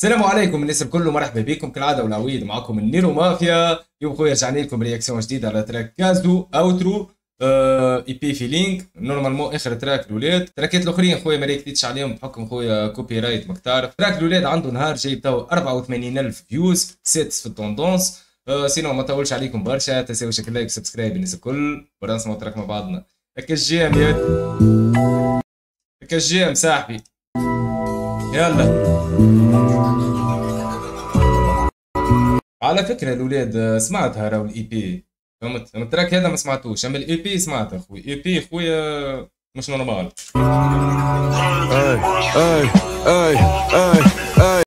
السلام عليكم الناس الكل مرحبا بكم. كالعادة والعوايد معكم النيرو مافيا. اليوم خويا رجعنا لكم réaction جديدة على track كازو outro آه EP feeling normalement آخر track الاولاد track ات الأخرين خويا ما ريكتيتش عليهم بحكم خويا copyright ماك تعرف track الاولاد عنده نهار جايب تو 84000 views سيتس في ال tendance آه sinon ما طولش عليكم برشا. تنساوش ال like و subscribe الناس الكل برا نسمعوا track مع بعضنا. هكا الجيم يا هكا الجيم صاحبي. يلا. على فكرة الاولاد سمعتها راهو الاي بي فهمت التراك هذا ما سمعتوش. أما الاي بي سمعته أخوي. اي بي خويا مش نورمال. أي أي أي أي أي.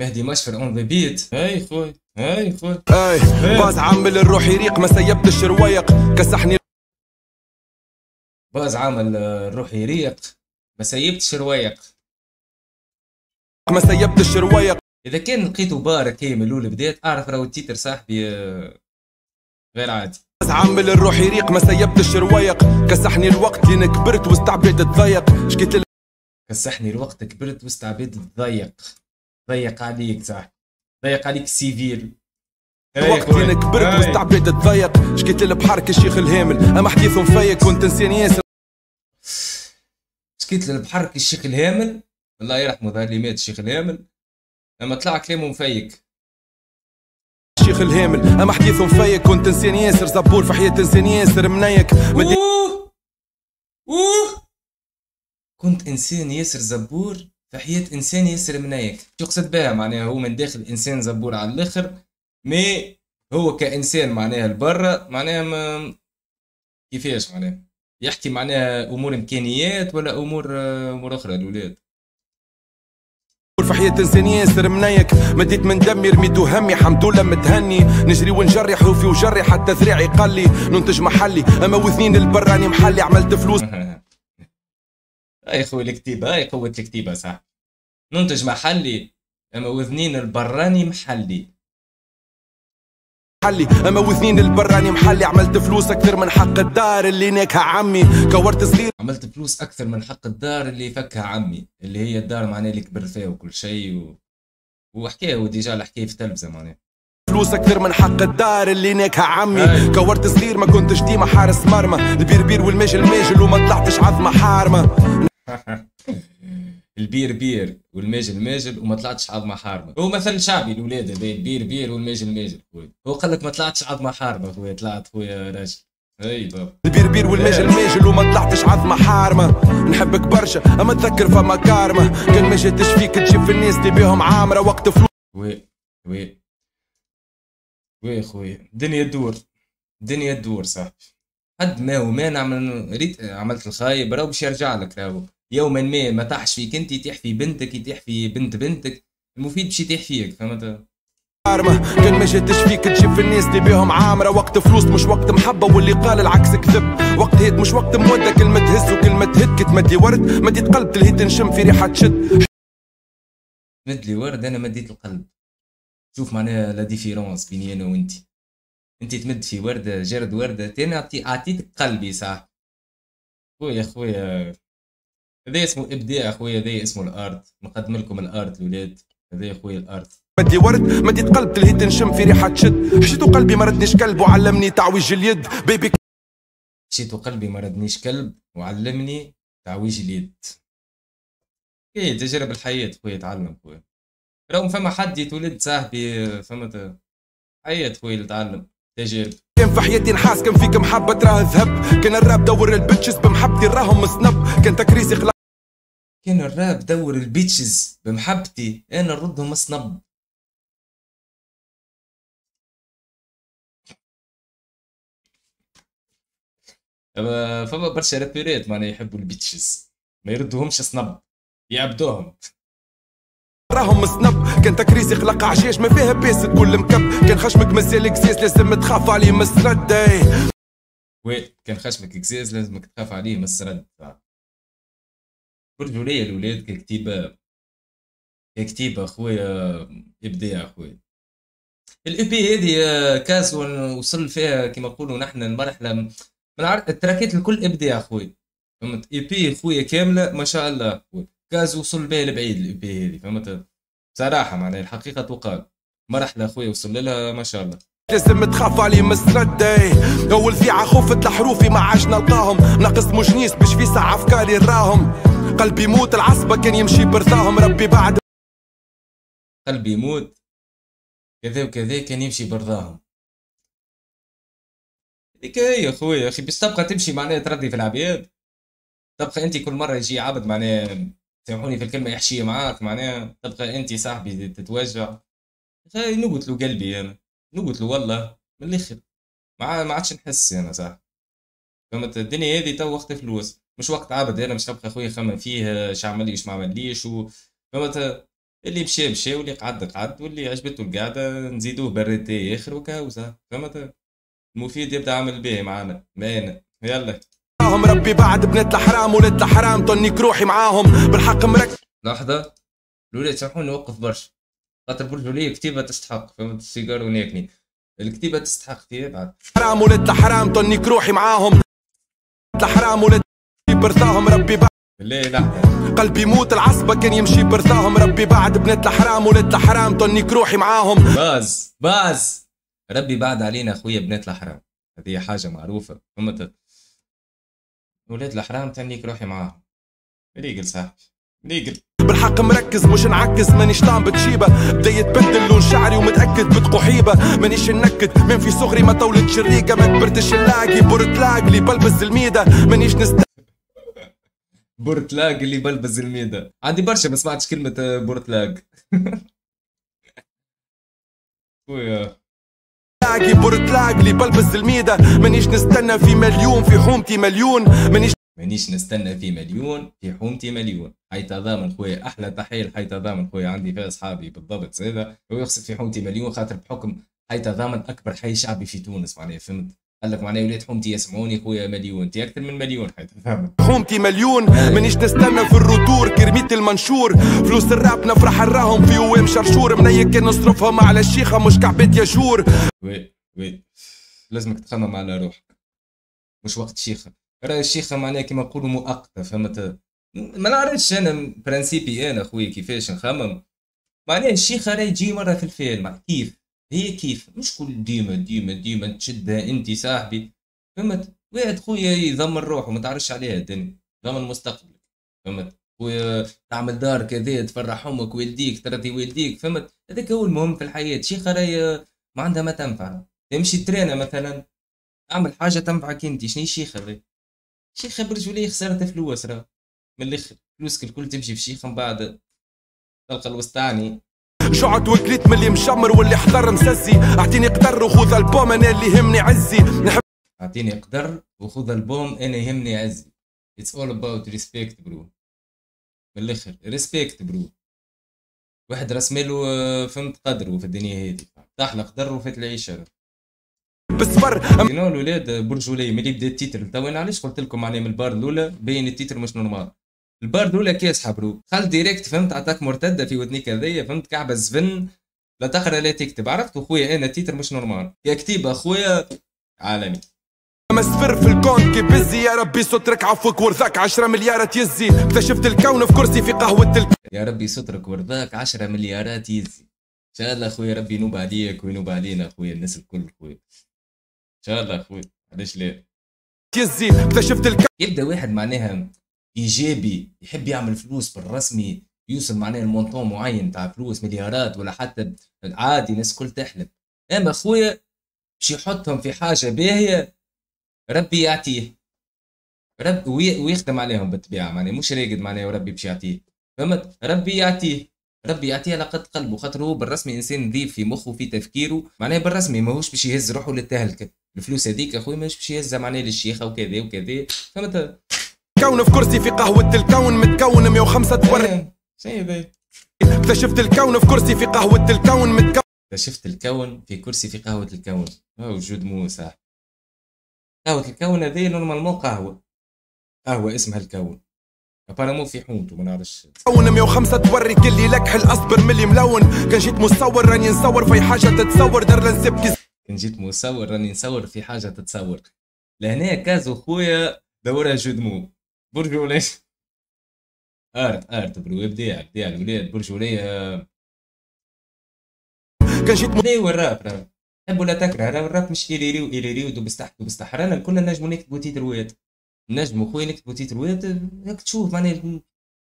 مهدي مشفر اون ذا بيت هاي خوي هاي خوي. أي باز عامل الروح يريق ما سيبتش الرويق كسحني باز عامل آه، الروح يريق ما سيبتش روايق ما سيبتش الرويق إذا كان لقيته بارك هي من الأول بديت أعرف راهو ال titre صاحبي آه، غير عادي. عامل الروح يريق ما سيبتش الرويق كسحني الوقت لين كبرت واستعبيت تضيق شكيت كسحني الوقت كبرت واستعبيت تضيق ضيق عليك صاحبي. ضيق عليك الوقت خوي. لين كبرت. واستعبيت تضيق شكيت البحر كالشيخ الهامل. أما حديث فيك كنت نسيان ياسر. شكيت للبحر كي الشيخ الهامل؟ الله يرحمه ظهر لي مات الشيخ الهامل. لما طلع كلامه مفيك. الشيخ الهامل أما حديث فيك كنت نسيان ياسر زبور في حياة إنسان ياسر منيك. مدي أوه! أوه! كنت إنسان ياسر زبور في حياة إنسان ياسر منيك. شو قصد بها؟ معناها هو من داخل إنسان زبور على الآخر. مي هو كإنسان معناها لبرا. معناها ما كيفاش معناها؟ يحكي معناها أمور إمكانيات ولا أمور آه، أمور أخرى الأولاد. في حياة إنسان ياسر منيك مديت من دمي رميتو همي حمد لله متهني. نجري ونجري حروفي وجري حتى ذراعي قلي ننتج محلي. أما وثنين البراني محلي عملت فلوس. هاي خوي الكتيبة هاي قوة الكتيبة صح. ننتج محلي أما وذنين البراني محلي. محلي. أما وثنين البراني محلي. عملت فلوس أكثر من حق الدار اللي ناكها عمي. كورت صغير. عملت فلوس أكثر من حق الدار اللي فكها عمي. اللي هي الدار معناها اللي كبر فيها وكل شيء و... وحكاية وديجا الحكاية في التلفزه معناها فلوس أكثر من حق الدار اللي ناكها عمي. كورت صغير ما كنتش ديما حارس مرمى. البيربير والماجل ماجل وما طلعتش عظمة حارمة. البير بير والماجل ماجل وما طلعتش عظمه حارمة. هو مثل شعبي الاولاد هذا البير بير والماجل ماجل خويا هو قال لك ما طلعتش عظمه حارمة خويا طلعت خويا راجل. أي بابا. البيربير والماجل ماجل وما طلعتش عظمه حارمة. نحبك برشا أما تذكر فما كارمة. كان ما جاتش فيك تشوف الناس اللي بيهم عامرة وقت فلوس oui oui. oui خويا الدنيا تدور. الدنيا تدور صاحبي. قد ما هو ما نعمل ريت عملت الخايب راهو باش يرجع لك راهو يوما ما ما طاحش فيك أنت يطيح في بنتك يطيح في بنت بنتك. المفيد باش يطيح فيك فهمت كان ما جاتش فيك تشوف الناس اللي بيهم عامرة. وقت فلوس مش وقت محبة واللي قال العكس كذب. وقت هيك مش وقت موده كلمة تهز وكلمة تهد. كي تمدي ورد مدي قلب تلهي تنشم في ريحة شد مد لي ورد أنا مديت القلب. شوف معناها la différence بيني أنا وأنت. أنت تمد في ورده جرد ورده أنا أعطي- أعطيتك قلبي صح؟ خويا خويا. هذا اسمه ابداع خويا هذا اسمه ال art. نقدم لكم ال art الاولاد هذا خويا الآرت. مدي ورد مدي قلب تلهي تنشم في ريحة شد. حشيت قلبي ما ردنيش كلب وعلمني تعويج اليد. بيبي مشيت وقلبي ما ردنيش كلب وعلمني تعويج اليد. إيه تجارب الحياة خويا تعلم خويا. راهو فما حد يتولد صاحبي فهمت؟ حياة خويا تعلم. تجارب. كان في حياتي نحاس كان فيك محبة تراه ذهب. كان الراب دور البتشز بمحبتي راهم مسنب كان تكريسي خلاص. كان الراب دور البيتشز بمحبتي أنا نردهم أما فما برشا رابرات معناها يحبوا البيتشز ما يردوهمش صنب يعبدوهم. راهم مسنب كان تكريسي خلق عشاش ما فيها بيس تقول مكب. كان خشمك مازال كسيس لازم تخاف عليه مسرد وي كان خشمك كزاز لازمك تخاف عليه من السرد برجولية الولاد؟ ككتيبة ككتيبة خويا إبداع خويا ال EP هذه كازو وصل فيها كما نقولوا نحن المرحلة. من ال track ات الكل إبداع خويا فهمت؟ EP خويا كاملة ما شاء الله خويا كازو وصل بها لبعيد ال EP هذه فهمت؟ صراحة معناها الحقيقة تقال مرحلة أخويا وصل لها ما شاء الله. لازم تخاف علي مسرد أول ذيعة خفت لحروفي ما عادش نلقاهم. ناقص مجنيس باش في ساعة أفكاري نراهم. قلبي يموت العصبة كان يمشي برثاهم ربي بعد. قلبي يموت كذا وكذا كان يمشي برضاهم. هذيك هي خويا أخي باش تبقى تمشي معناها تردي في العباد تبقى أنت كل مرة يجي عبد معناها سامحوني في الكلمة يحشي معاك معناها. تبقى أنت صاحبي تتوجع. نقول له قلبي أنا نقول له والله من الآخر. ما عادش نحس أنا صح. فهمت؟ الدنيا هذه تو وقت فلوس. مش وقت عبد أنا مش تبقى خويا خمم فيه اش عمل إيش ما عمليش و فهمت؟ اللي مشى مشى واللي قعد قعد واللي عجبته القعدة نزيدوه بريتي آخر وكاوزا فهمت؟ المفيد يبدأ عامل به معانا باين يلا. ربي بعد بنت الحرام ولد الحرام طنيك روحي معاهم بالحق مركز لحظة. الولاد سامحوني نوقف برشا. خاطر برجولية كتيبة تستحق فهمت؟ السيجار وناكني. الكتيبة تستحق كتير. بعد حرام ولد الحرام طنيك روحي معاهم. الحرام ولد برثاهم ربي بعد. لحظة قلبي يموت العصبة كان يمشي برثاهم ربي بعد. بنت الحرام ولد الحرام طنيك روحي معاهم. باز باز. ربي بعد علينا أخويا بنات الحرام. هذه حاجة معروفة. فهمت ولاد الحرام تنيك روحي معاهم. ليقل صاحبي ليقل بالحق مركز مش نعكس. مانيش طعم بتشيبة. بدأ يتبدل لون شعري ومتأكد بتقحيبة مانيش نكد من في صغري ما طولت شريكة ما كبرتش نلاقي بورتلاق لي بلبس الميدة. مانيش نست بورتلاق اللي بلبس الميدة. عندي برشا ما سمعتش كلمة بورتلاق. خويا لاقي بورتلاق لي بلبس الميدة. مانيش نستنى في مليون في حومتي مليون. مانيش مانيش نستنى في مليون في حومتي مليون. حي تضامن خويا أحلى تحية لحي تضامن خويا. عندي فيها اصحابي بالضبط زاده. هو يقصد في حومتي مليون خاطر بحكم حي تضامن أكبر حي شعبي في تونس معناها فهمت؟ قال لك معناها ولاد حومتي يسمعوني خويا مليون انت أكثر من مليون حي تضامن حومتي مليون مانيش نستنى في ال retour كرميت المنشور. فلوس الراب نفرح نراهم في وام شرشور. منيك كان نصرفهم على الشيخة مش كعبة يشور oui oui. لازمك تخمم على روحك مش وقت شيخة. راه الشيخة معناها كيما نقولوا مؤقتة فهمت؟ ما نعرفش أنا principe ي أنا خويا كيفاش نخمم. معناها الشيخة راه يجي مرة في الفيلم كيف؟ هي كيف؟ مش كل ديما ديما ديما تشدها انت صاحبي. فهمت؟ واحد خويا يضمن روحه ما تعرفش عليها الدنيا. ضمن مستقبلك. فهمت؟ خويا تعمل دار كذا تفرح أمك والديك ترضي والديك فهمت؟ هذاك هو المهم في الحياة. شيخه راهي ما عندها ما تنفع. تمشي ترينا مثلا. اعمل حاجة تنفعك انت. شنو الشيخه ذي شيخه برجوليه خسرت فلوس راه. من الأخر فلوسك الكل تمشي في شيخ من بعد تلقى الوسطاني. جعت وكليت من اللي مشمر واللي حضر مسزي. أعطيني قدر وخذ البوم أنا اللي يهمني عزي. نحب أعطيني قدر وخذ البوم أنا يهمني عزي. It's all about respect bro من الآخر respect bro واحد رسم له فهمت قدره في الدنيا هذه. طاح له قدر وفات العيشة. بصفر كانوا الاولاد برجوليه ملي بدأ ال titre. تو أنا علاش قلت لكم معناها من البار الأولى؟ باين ال titre مش normal. البار الأولى كاس حبرو خل ديريكت فهمت؟ عطاك مرتدة في ودنيك هذيا فهمت؟ كعبة زفن. لا تقرأ لا تكتب. عرفت اخويا أنا التيتر مش نورمال. يا كتيبة اخويا عالمي. مسفر في الكون كي بزي يا ربي سترك عفوك ورثاك. 10 مليارات يزي. اكتشفت الكون في كرسي في قهوة الك... يا ربي سترك ورضاك 10 مليارات يزي. إن شاء الله اخويا ربي ينوب عليك وينوب علينا اخويا الناس الكل اخويا إن شاء الله اخويا علاش لا؟ يزي. اكتشفت الكون يبدأ واحد معناها إيجابي يحب يعمل فلوس بالرسمي يوصل معناها لمونطون معين تاع فلوس مليارات ولا حتى عادي الناس كل تحلم أما أخويا باش يحطهم في حاجة باهية ربي يعطيه. رب وي- ويخدم عليهم بالطبيعة معناها مش راقد معناها وربي باش يعطيه. فهمت؟ ربي يعطيه. ربي يعطيه على قد قلبه خاطر هو بالرسمي إنسان نظيف في مخه في تفكيره. معناها بالرسمي ماهوش باش يهز روحه للتهلكة. الفلوس هذيك أخويا ماهوش باش يهزها معناها للشيخة وكذا وكذا. فهمت؟ كون في كرسي في قهوة الكون متكون 105 تورق شنو هذا اكتشفت الكون في كرسي في قهوة الكون متكون اكتشفت الكون في كرسي في قهوة الكون. هو جود مو صح قهوة الكون هذه نورمالمون قهوة. قهوة اسمها الكون. ابارامون في حومته ما نعرفش. 105 توري كل لك حل اصبر ملي ملون. كان جيت مصور راني نصور في حاجة تتصور دار لنسبكي كان جيت مصور راني نصور في حاجة تتصور. لهنا كازو خويا دورها جود مو. برج ولاش ارت ارت برو ابداع ابداع الولاد برج ولاية كان جيت ليه هو الراب راه تحب ولا تكره؟ راه الراب مش إيريري وإيريري ودبستح دبستح رانا كلنا نجمو نكتبو تيتروات نجمو خويا نكتبو تيتروات هاك تشوف معناها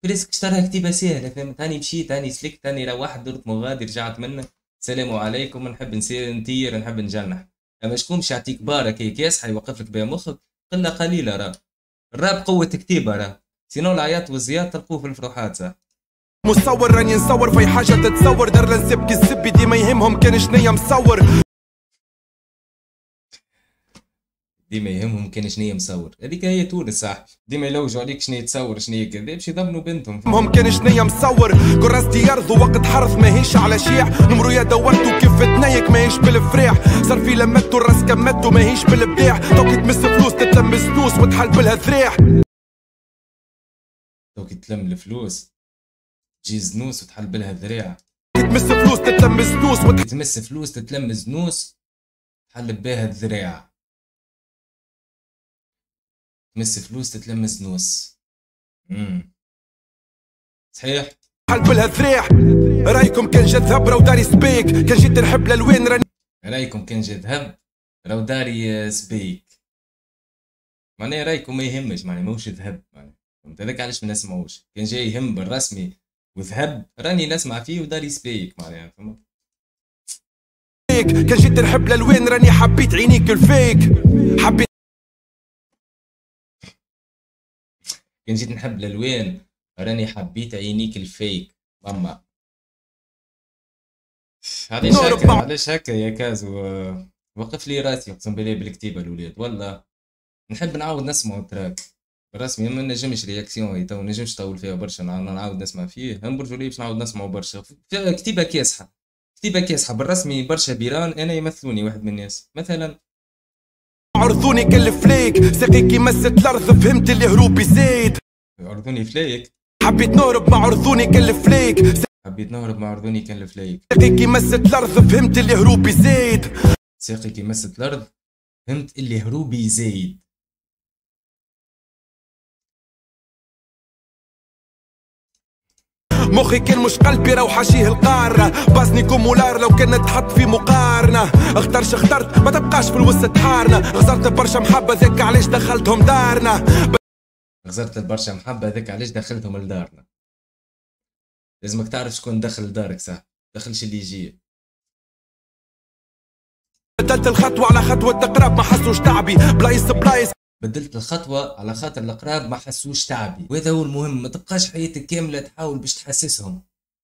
بريسك اشتراها كتيبة سهلة فهمت هاني مشيت هاني سلكت هاني روحت درت مغادي رجعت منه. السلام عليكم نحب نسير نطير نحب نجنح أما شكون مش يعطيك بارك هيك يصحى يوقف لك بها مخك. قله قليلة راه. الراب قوة كتيبه راه سينو العياط والزياد تلقوه في الفروحات صح مصور راني نصور في حاجة تتصور. دار لنسبك السبي ديما يهمهم كان شنيا مصور. ديما يهمهم كان شنيا مصور. هذيك هي تونس صح. ديما يلوجوا عليك شنيا تصور شنيا كذا باش يضمنوا بنتهم. هم كان شنيا مصور. كراستي ارض وقت حرث ماهيش على شيع. نمرو يا دورتو كيف تنيك ماهيش بالفريح. صار في لمتو الراس كمتو ماهيش بالبداع توكي تمس فلوس تتلم سنوس وتحل بالها ذريح. توكي تلم الفلوس تجي زنوس وتحل بالها ذريعة تمس فلوس تتلم سنوس وتحل تمس فلوس تتلم زنوس تحل بها الذريعة تمس فلوس تتلم زنوس امم صحيح؟ بالها ذريح رأيكم كان جا ذهب راهو داري سبيك. كان جيت نحب للوين راني رأيكم كان جا ذهب راهو داري سبيك. معناها رأيكم ما يهمش معناها ماهوش ذهب معناها. فهمت هذاك علاش ما نسمعوش؟ كان جاي يهم بالرسمي وذهب راني نسمع فيه وداري سبيك معناها فهمت؟ كان جيت نحب للوين راني حبيت عينيك الفيك. حبيت كان جيت نحب الألوان. راني حبيت عينيك الفيك. ماما. علاش هكا علاش هكا يا كازو. وقف لي راسي اقسم بالله بالكتيبه الاولاد والله. نحب نعاود نسمع ال track. رسمي ما نجمش réaction تو نجمش نطول فيها برشا. نع- نعاود نسمع فيه. هم برجولي باش نعاود نسمعه برشا. كتيبة كاسحة. كتيبة كاسحة. بالرسمي برشا بيران أنا يمثلوني واحد من الناس. مثلا عرضوني كالفليك ساقي كي مست الأرض فهمت اللي هروبي زيد عرضوني فليك. حبيت نهرب مع عرضوني كالفليك حبيت نهرب مع عرضوني كان الفليك ساقي كي مست الأرض فهمت اللي هروبي زيد ساقي كي مست الأرض فهمت اللي هروبي زايد مخي كان مش قلبي راهو حاشيه القارة. باسني كومولار لو كانت تحط في مقارنة. اختارش اخترت ما تبقاش في الوسط حارنا خسرت برشا محبة ذاك علاش دخلتهم دارنا؟ غزرت البرشا محبة ذاك علاش دخلتهم لدارنا؟ لازمك تعرف شكون دخل دارك صح؟ دخلش اللي يجي. بدلت الخطوة على خطوة تقرب ما حسوش تعبي. بلايص بلايص. بدلت الخطوة على خاطر القراب ما حسوش تعبي. وهذا هو المهم ما تبقاش حياتك كاملة تحاول باش تحسسهم.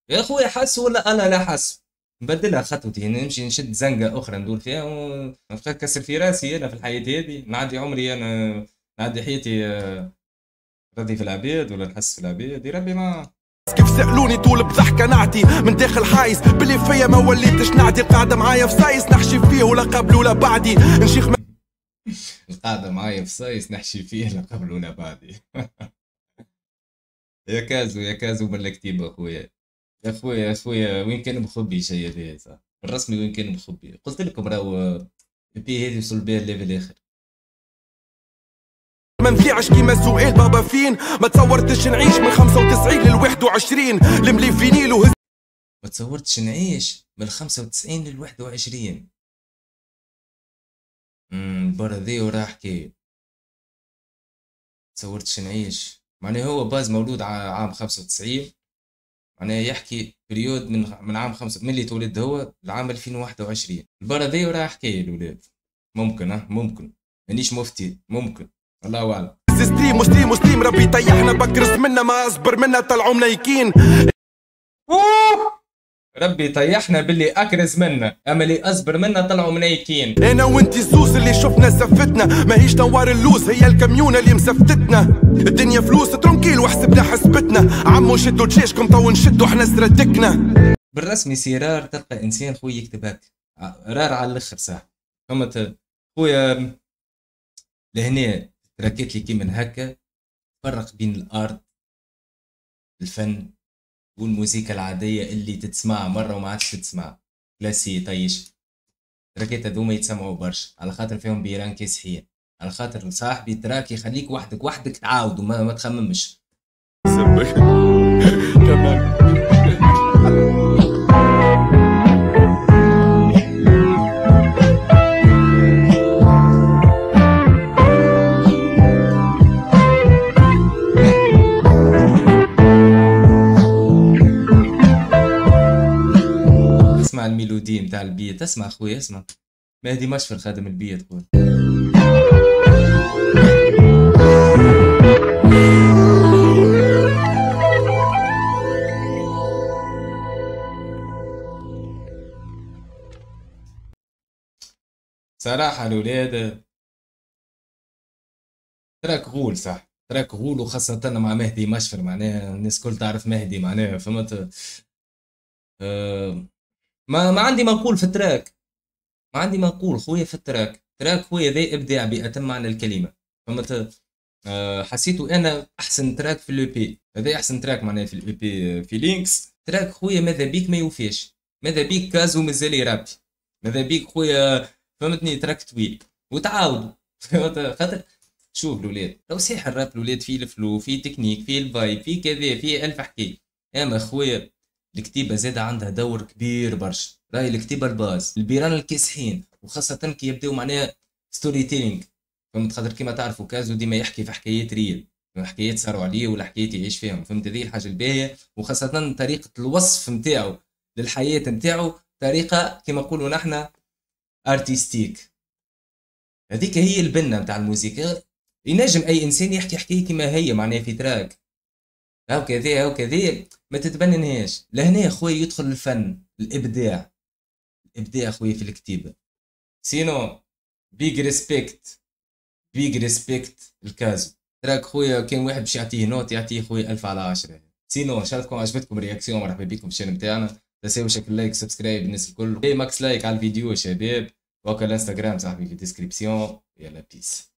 يا خويا حس ولا أنا لا حس نبدلها خطوتي يعني نمشي نشد زنقة أخرى ندور فيها ونبقى كسر في راسي أنا في الحياة هذه. نعدي عمري أنا نعدي حياتي آه، راضي في العباد ولا نحس في العباد. يا ربي ما كيف سألوني طول بضحكة نعتي من داخل حايس. باللي فيا ما وليتش نعتي قاعدة معايا في سايس. نحشي فيه ولا قبل ولا بعدي. نشيخ القاعدة معايا في صايص نحشي فيه لا قبل ولا بعدي يا كازو يا كازو من الكتيبة أخويا. يا خويا يا خويا وين كان مخبي شيء هذا؟ صح الرسمي وين كان مخبي؟ قلت لكم راهو البي هذه وصل بها الليفل آخر. ما نذيعش كيما سؤال بابا فين؟ ما تصورتش نعيش من 95 لل 21 الملي فينيل وهز ما تصورتش نعيش من 95 لل 21 امم برا ذي وراه حكاية تصورتش نعيش معناها هو باز مولود ع- عام 95 معناها يحكي بريود من من عام خمسة من اللي تولد هو لعام 2021 البرا ذي وراه حكاية الولاد. ممكن ها ممكن. مانيش مفتي ممكن. الله أعلم. ستريم مسلم مسلم ربي يطيحنا بكرس منا ما أصبر منا طلعوا ملايكين! ربي يطيحنا باللي أكرز منا أما اللي أصبر منا طلعوا منيكين أنا وانتي الزوز اللي شفنا سفتنا ماهيش نوار اللوز هي الكميونة اللي مسفتتنا الدنيا فلوس tranquille وحسبنا حسبتنا. عمو شدوا جيشكم تو نشدوا إحنا سردكنا. بالرسمي c'est rare تلقى إنسان خويا يكتب هكا rare على الأخر صح فهمت خويا لهنا تركت لي كي من هكا فرق بين ال art الفن. والموسيقى العادية اللي تتسمع مرة وما عادش تتسمع. كلاسي طيش. تركيت هذوما يتسمعوا برشا. على خاطر فيهم بيران كاسحين على خاطر صاحبي تراك يخليك وحدك وحدك تعاود وما ما تخممش. اسمع خويا اسمع. مهدي مشفر خادم البيت قول صراحة الولاد تراك غول صح؟ تراك غول وخاصة مع مهدي مشفر معناها الناس كل تعرف مهدي معناها فهمت؟ أه ما ما عندي ما نقول في ال track. ما عندي ما نقول خويا في ال track. track خويا ذا إبداع بأتم معنى الكلمة. فهمت أه حسيته أنا أحسن track في ال EP. هذا أحسن track معناها في ال EP في لينكس. track خويا ماذا بيك ما يوفيش ماذا بيك كازو مازال يرابي ماذا بيك خويا فهمتني track طويل. وتعاودوا خاطر شوف الاولاد لو صحيح الراب الاولاد فيه ال flow فيه تكنيك فيه ال vibe فيه كذا فيه ألف حكاية. أما خويا الكتيبة زاد عندها دور كبير برشا. راهي الكتيبة ال base. البيران الكاسحين وخاصة كي يبداو معناها storytelling فهمت خاطر كيما تعرفوا كازو ديما يحكي في حكايات réel حكايات صاروا عليه ولا حكايات يعيش فيهم. فهمت هذه الحاجة الباهية. وخاصة طريقة الوصف نتاعو للحياة نتاعو طريقة كما نقولوا نحن artistique هذيك هي البنه نتاع الموسيقى. ينجم أي إنسان يحكي حكاية كما هي معناها في track. هاو كذا هاو كذا ما تتبننهاش لهنا خويا يدخل الفن الإبداع. الإبداع خويا في الكتيبة. sinon big respect big respect الكازو track خويا كان واحد باش يعطيه note يعطيه خويا ألف على عشرة. sinon إن شاء الله تكون عجبتكم ال réaction. مرحبا بكم في ال channel نتاعنا تنساو شكل like subscribe الناس الكل. max like على الفيديو يا شباب. وكا الانستغرام صاحبي في ال description. يلا peace